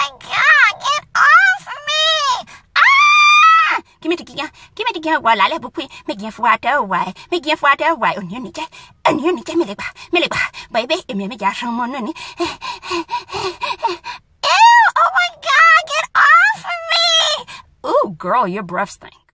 my god, get off me! Ah! Give me the gear. Give me the gear while I let you make you fly away. Make you fly away on your niche. on your niche, Milliba. Milliba. Baby, if you make some money. Ew! Oh my god, get off me! Ooh, girl, your breath stink.